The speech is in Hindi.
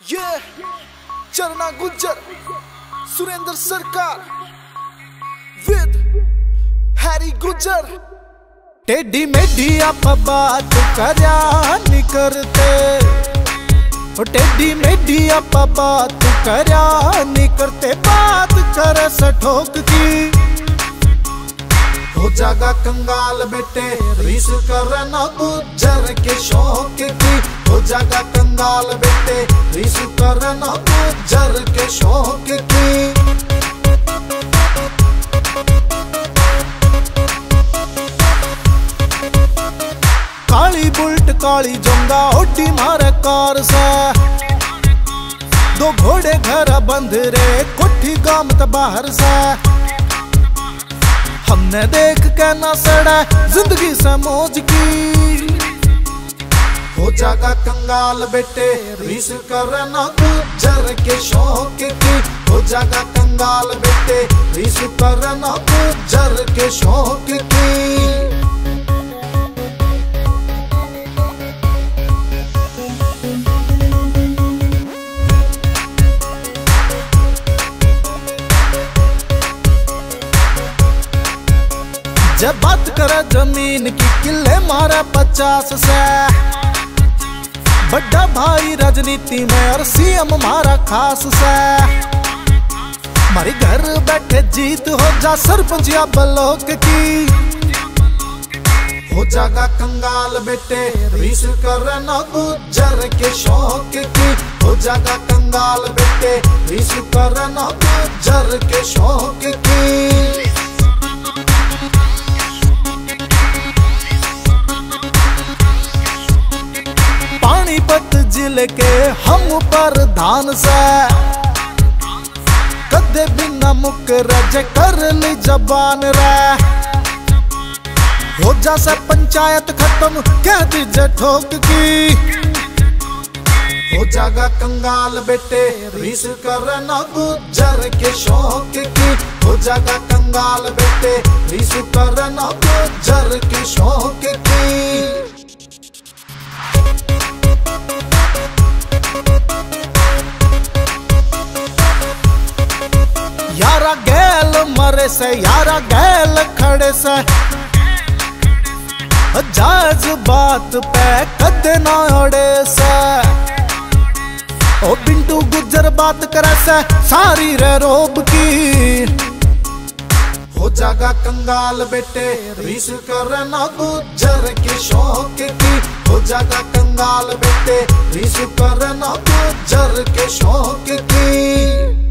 ये चरना गुज्जर सुरेंद्र सरकार विद हैरी गुज्जर। टेढ़ी मेढ़ी आप बात करया नहीं करते टेढ़ी मेढ़ी आप बात करया नहीं करते बात कर सठोक की। हो जागा कंगाल बेटे रीस करना गुज्जर के शौक की। हो जागा कंगाल बेटे रीस करना गुज्जर के शौक की। काली बुलट, काली जोंगा ओटी मारे कार से। दो घोड़े घर बंद रे, कोठी गामत बाहर से। हमने देख के ना सड़ा, ज़िंदगी से मौज की। हो जागा कंगाल बेटे? रीस करना गुजर के शौक की। हो जागा कंगाल बेटे? रीस करना गुजर के शौक की। जब बात करे ज़मीन की किले मारे पचास से। राजनीति में और सीएम मारा खास से। मारी घर बैठे जीत हो जा सरपंच या ब्लॉक की। हो जागा कंगाल बेटे, रीस करना गुजर के शौक की। हो जागा कंगाल बेटे, रीस करना गुजर के शौक की। ज़िले के हम प्रधान से। कदे बिना मुक रज कर ली जबान रे। हो जा से पंचायत खत्म, कह दीजे ठोक की। हो जागा कंगाल बेटे, रीस करना गुजर के शौक की। हो जागा कंगाल बेटे, रीस करना गुजर के शौक यारा गैल मरे से, यारा गैल खड़े से। जाज बात पे कद ना अड़े से। ओ बिंटू गुजर बात करे से, सारी रे रोब की। हो जागा कंगाल बेटे, रीस करना गुजर के शौक की। हो जागा कंगाल बेटे, रीस करना गुजर के शौक की।